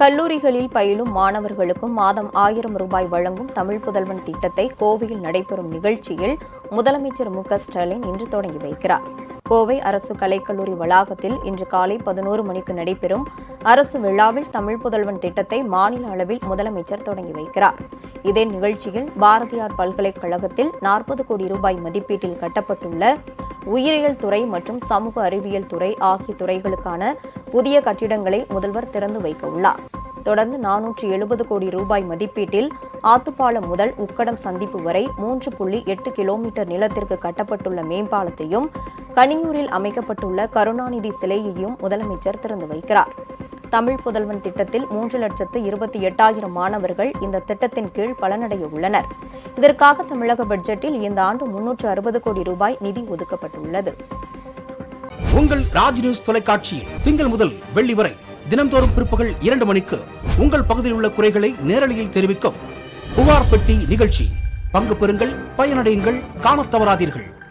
கல்லூரிகளில் பயிலும் மாணவர்களுக்கும் மாதம் ஆயிரம் ரூபாய் வழங்கும் தமிழ் புதல்வன் திட்டத்தை கோவையில் நடைபெறும் நிகழ்ச்சியில் முதலமைச்சர் மு ஸ்டாலின் இன்று தொடங்கி வைக்கிறார். கோவை அரசு கலைக்கல்லூரி வளாகத்தில் இன்று காலை பதினோரு மணிக்கு நடைபெறும் அரசு விழாவில் தமிழ் புதல்வன் திட்டத்தை மாநில அளவில் முதலமைச்சர் தொடங்கி வைக்கிறார். இதே நிகழ்ச்சியில் பாரதியார் பல்கலைக்கழகத்தில் நாற்பது கோடி ரூபாய் மதிப்பீட்டில் கட்டப்பட்டுள்ள உயிரியல் துறை மற்றும் சமூக அறிவியல் துறை ஆகிய துறைகளுக்கான புதிய கட்டிடங்களை முதல்வர் திறந்து வைக்க உள்ளார். தொடர்ந்து நானூற்று எழுபது கோடி ரூபாய் மதிப்பீட்டில் ஆத்துப்பாலம் முதல் உக்கடம் சந்திப்பு வரை மூன்று புள்ளி எட்டு கிலோமீட்டர் நிலத்திற்கு கட்டப்பட்டுள்ள மேம்பாலத்தையும் கனியூரில் அமைக்கப்பட்டுள்ள கருணாநிதி சிலையையும் முதலமைச்சர் திறந்து வைக்கிறார். தமிழ் புதல்வன் திட்டத்தில் மூன்று லட்சத்து இருபத்தி எட்டாயிரம் மாணவர்கள் இந்த திட்டத்தின் கீழ் பலனடைய உள்ளனர் இதற்காக தமிழக பட்ஜெட்டில் இந்த ஆண்டு முன்னூற்று அறுபது கோடி ரூபாய் நிதி ஒதுக்கப்பட்டுள்ளது. உங்கள் ராஜ் நியூஸ் தொலைக்காட்சியில் திங்கள் முதல் வெள்ளி வரை தினம்தோறும் பிற்பகல் இரண்டு மணிக்கு உங்கள் பகுதியில் உள்ள குறைகளை நேரலையில் தெரிவிக்கும் புகார் பெட்டி நிகழ்ச்சி. பங்கு பெறுங்கள் பயனடையுங்கள் காணத் தவறாதீர்கள்.